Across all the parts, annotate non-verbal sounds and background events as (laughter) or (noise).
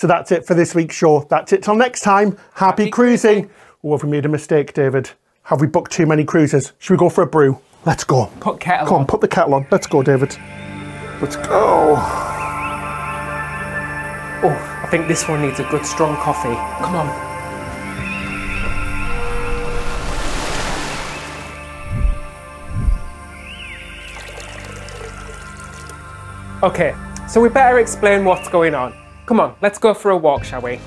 So that's it for this week's show. That's it till next time. Happy, Happy cruising. cruising. Oh, have we made a mistake, David? Have we booked too many cruises? Should we go for a brew? Let's go. Put kettle Come on, put the kettle on. Let's go, David. Let's go. Oh, I think this one needs a good strong coffee. Come on. Okay, so we better explain what's going on. Come on, let's go for a walk, shall we?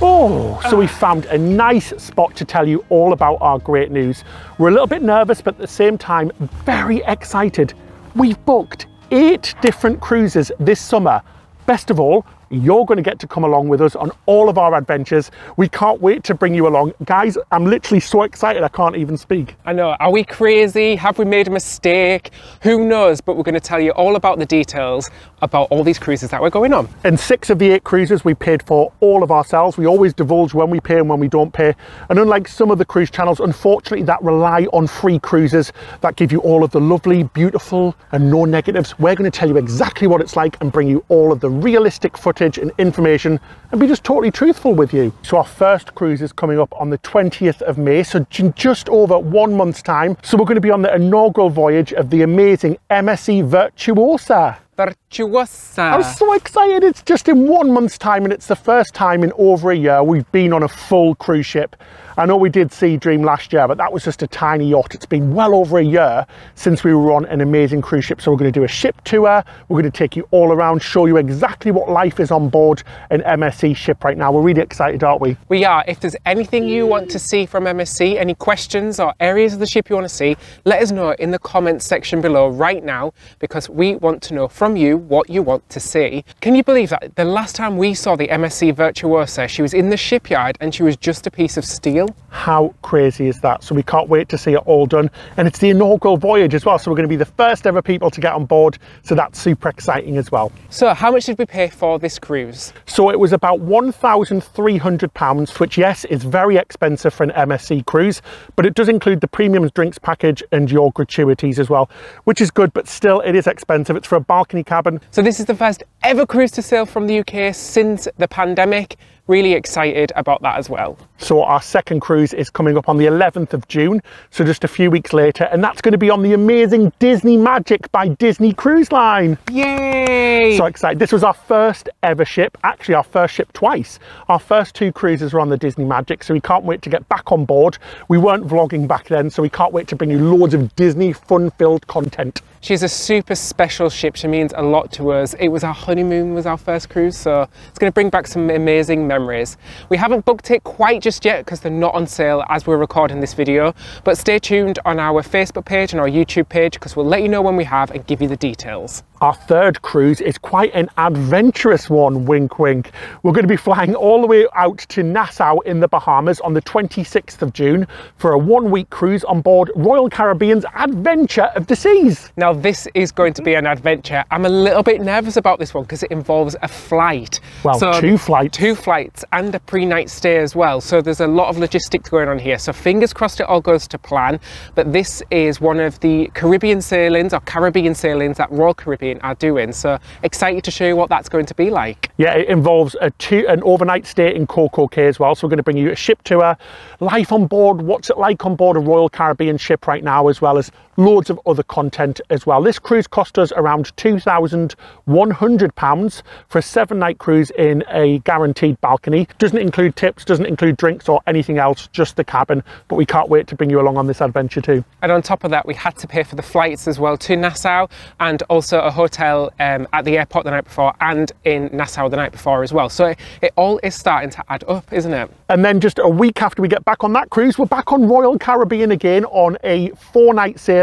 Oh, so we ah. found a nice spot to tell you all about our great news. We're a little bit nervous, but at the same time, very excited. We've booked eight different cruises this summer. Best of all, you're going to get to come along with us on all of our adventures. We can't wait to bring you along. Guys, I'm literally so excited I can't even speak. I know. Are we crazy? Have we made a mistake? Who knows? But we're going to tell you all about the details about all these cruises that we're going on. And six of the eight cruises we paid for all of ourselves. We always divulge when we pay and when we don't pay. And unlike some of the cruise channels, unfortunately, that rely on free cruises that give you all of the lovely, beautiful and no negatives, we're going to tell you exactly what it's like and bring you all of the realistic footage footage and information and be just totally truthful with you. So our first cruise is coming up on the 20th of May, so just over one month's time. So we're going to be on the inaugural voyage of the amazing MSC Virtuosa. Virtuosa. I'm so excited. It's just in one month's time and it's the first time in over a year we've been on a full cruise ship. I know we did Sea Dream last year, but that was just a tiny yacht. It's been well over a year since we were on an amazing cruise ship. So we're going to do a ship tour. We're going to take you all around, show you exactly what life is on board an MSC ship right now. We're really excited, aren't we? We are. If there's anything you want to see from MSC, any questions or areas of the ship you want to see, let us know in the comments section below right now, because we want to know from you what you want to see. Can you believe that the last time we saw the MSC Virtuosa, she was in the shipyard and she was just a piece of steel how crazy is that? So we can't wait to see it all done. And it's the inaugural voyage as well. So we're going to be the first ever people to get on board. So that's super exciting as well. So how much did we pay for this cruise? So it was about £1,300, which yes, is very expensive for an MSC cruise, but it does include the premium drinks package and your gratuities as well, which is good, but still it is expensive. It's for a balcony cabin. So this is the first ever cruise to sail from the UK since the pandemic really excited about that as well. So our second cruise is coming up on the 11th of June, so just a few weeks later, and that's going to be on the amazing Disney Magic by Disney Cruise Line. Yay! So excited. This was our first ever ship, actually our first ship twice. Our first two cruises were on the Disney Magic, so we can't wait to get back on board. We weren't vlogging back then, so we can't wait to bring you loads of Disney fun-filled content. She's a super special ship. She means a lot to us. It was our honeymoon was our first cruise, so it's going to bring back some amazing memories. We haven't booked it quite just yet because they're not on sale as we're recording this video, but stay tuned on our Facebook page and our YouTube page because we'll let you know when we have and give you the details. Our third cruise is quite an adventurous one, wink wink. We're going to be flying all the way out to Nassau in the Bahamas on the 26th of June for a one week cruise on board Royal Caribbean's Adventure of the Seas. Now this is going to be an adventure. I'm a little bit nervous about this one because it involves a flight. Well, so two flights. Two flights and a pre-night stay as well. So there's a lot of logistics going on here. So fingers crossed it all goes to plan. But this is one of the Caribbean sailings or Caribbean sailings that Royal Caribbean are doing. So excited to show you what that's going to be like. Yeah, it involves a two, an overnight stay in Coco Cay as well. So we're going to bring you a ship tour, life on board, what's it like on board a Royal Caribbean ship right now, as well as loads of other content as well. This cruise cost us around £2,100 for a seven night cruise in a guaranteed balcony. Doesn't include tips, doesn't include drinks or anything else, just the cabin. But we can't wait to bring you along on this adventure too. And on top of that, we had to pay for the flights as well to Nassau and also a hotel um, at the airport the night before and in Nassau the night before as well. So it, it all is starting to add up, isn't it? And then just a week after we get back on that cruise, we're back on Royal Caribbean again on a four night sailing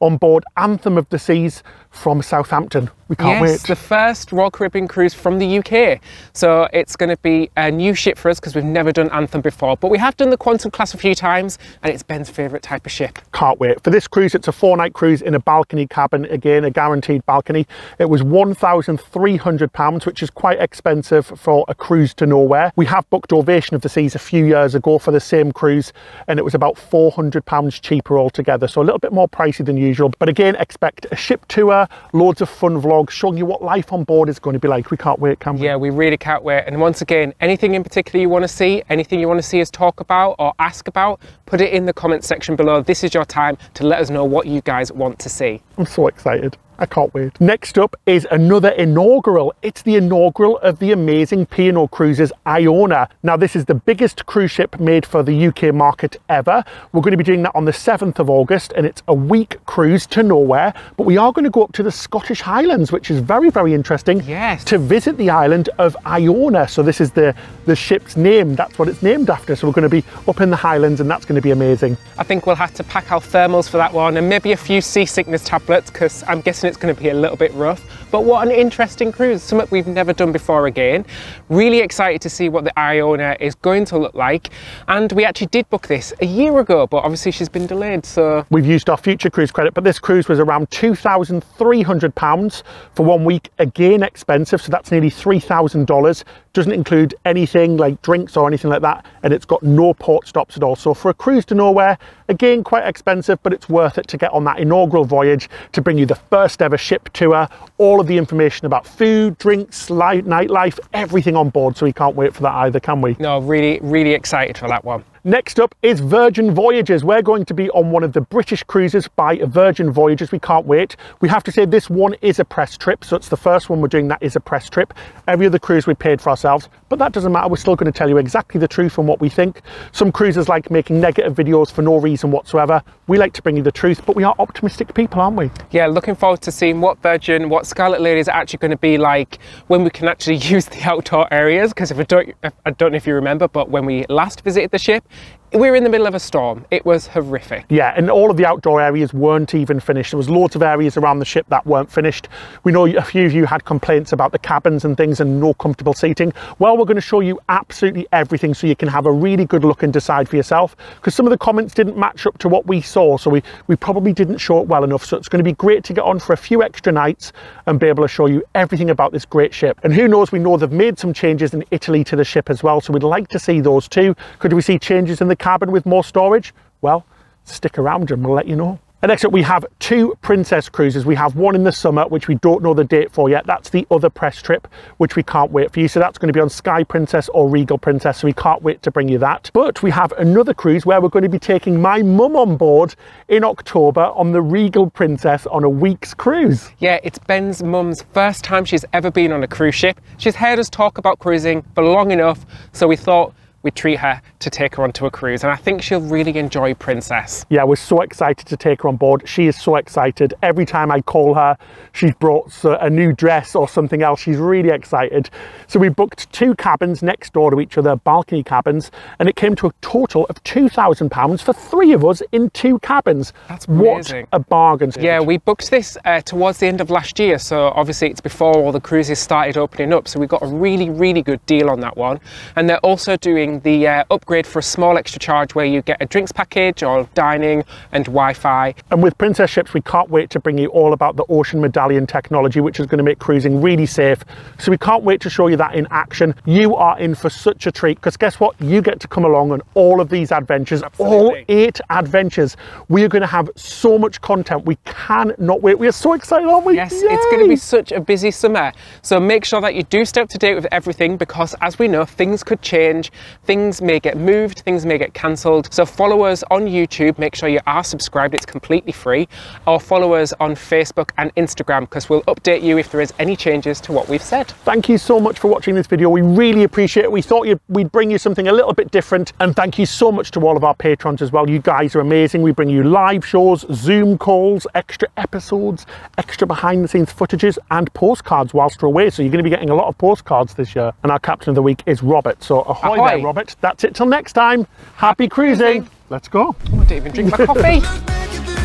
on board Anthem of the Seas from Southampton. We can't yes, wait. the first Royal Caribbean cruise from the UK. So it's going to be a new ship for us because we've never done Anthem before. But we have done the Quantum class a few times and it's Ben's favourite type of ship. Can't wait. For this cruise, it's a four night cruise in a balcony cabin. Again, a guaranteed balcony. It was £1,300, which is quite expensive for a cruise to nowhere. We have booked Ovation of the Seas a few years ago for the same cruise and it was about £400 cheaper altogether. So a little bit more pricey than usual. But again, expect a ship tour, loads of fun vlogs showing you what life on board is going to be like. We can't wait, can we? Yeah, we really can't wait. And once again, anything in particular you want to see, anything you want to see us talk about or ask about, put it in the comments section below. This is your time to let us know what you guys want to see. I'm so excited. I can't wait. Next up is another inaugural. It's the inaugural of the amazing P&O Cruises Iona. Now this is the biggest cruise ship made for the UK market ever. We're going to be doing that on the 7th of August and it's a week cruise to nowhere. But we are going to go up to the Scottish Highlands, which is very, very interesting. Yes. To visit the island of Iona. So this is the, the ship's name. That's what it's named after. So we're going to be up in the Highlands and that's going to be amazing. I think we'll have to pack our thermals for that one and maybe a few seasickness tablets because I'm guessing it's going to be a little bit rough. But what an interesting cruise, something we've never done before again. Really excited to see what the Iona is going to look like. And we actually did book this a year ago, but obviously she's been delayed, so... We've used our future cruise credit, but this cruise was around £2,300 for one week. Again, expensive, so that's nearly $3,000 doesn't include anything like drinks or anything like that and it's got no port stops at all so for a cruise to nowhere again quite expensive but it's worth it to get on that inaugural voyage to bring you the first ever ship tour. All of the information about food drinks light nightlife everything on board so we can't wait for that either can we? No really really excited for that one Next up is Virgin Voyages. We're going to be on one of the British cruises by Virgin Voyages. We can't wait. We have to say this one is a press trip, so it's the first one we're doing that is a press trip. Every other cruise we paid for ourselves, but that doesn't matter. We're still going to tell you exactly the truth and what we think. Some cruisers like making negative videos for no reason whatsoever. We like to bring you the truth, but we are optimistic people, aren't we? Yeah, looking forward to seeing what Virgin, what Scarlet Lady is actually going to be like when we can actually (laughs) use the outdoor areas. Because if I don't, I don't know if you remember, but when we last visited the ship, we were in the middle of a storm. It was horrific. Yeah, and all of the outdoor areas weren't even finished. There was loads of areas around the ship that weren't finished. We know a few of you had complaints about the cabins and things and no comfortable seating. Well, we're going to show you absolutely everything so you can have a really good look and decide for yourself because some of the comments didn't match up to what we saw. So we, we probably didn't show it well enough. So it's going to be great to get on for a few extra nights and be able to show you everything about this great ship. And who knows, we know they've made some changes in Italy to the ship as well. So we'd like to see those too. Could we see changes in the cabin with more storage? Well, stick around and we'll let you know. And next up, we have two Princess cruises. We have one in the summer, which we don't know the date for yet. That's the other press trip, which we can't wait for you. So that's going to be on Sky Princess or Regal Princess. So we can't wait to bring you that. But we have another cruise where we're going to be taking my mum on board in October on the Regal Princess on a week's cruise. Yeah, it's Ben's mum's first time she's ever been on a cruise ship. She's heard us talk about cruising for long enough. So we thought we treat her to take her onto a cruise and I think she'll really enjoy Princess. Yeah, we're so excited to take her on board. She is so excited. Every time I call her, she's brought a new dress or something else. She's really excited. So we booked two cabins next door to each other, balcony cabins, and it came to a total of £2,000 for three of us in two cabins. That's amazing. What a bargain. Yeah, we booked this uh, towards the end of last year. So obviously it's before all the cruises started opening up. So we got a really, really good deal on that one. And they're also doing the uh, upgrade for a small extra charge where you get a drinks package or dining and Wi-Fi. And with Princess Ships, we can't wait to bring you all about the Ocean Medallion technology, which is going to make cruising really safe. So we can't wait to show you that in action. You are in for such a treat because guess what? You get to come along on all of these adventures, Absolutely. all eight adventures. We are going to have so much content. We cannot wait. We are so excited, aren't we? Yes, Yay! it's going to be such a busy summer. So make sure that you do stay up to date with everything because as we know, things could change things may get moved, things may get cancelled. So follow us on YouTube, make sure you are subscribed, it's completely free, or follow us on Facebook and Instagram because we'll update you if there is any changes to what we've said. Thank you so much for watching this video. We really appreciate it. We thought we'd bring you something a little bit different. And thank you so much to all of our patrons as well. You guys are amazing. We bring you live shows, Zoom calls, extra episodes, extra behind the scenes footages and postcards whilst we're away. So you're going to be getting a lot of postcards this year. And our captain of the week is Robert. So ahoy, ahoy. there, Robert. But that's it till next time. Happy cruising. Let's go. Oh, I didn't even drink my coffee. (laughs)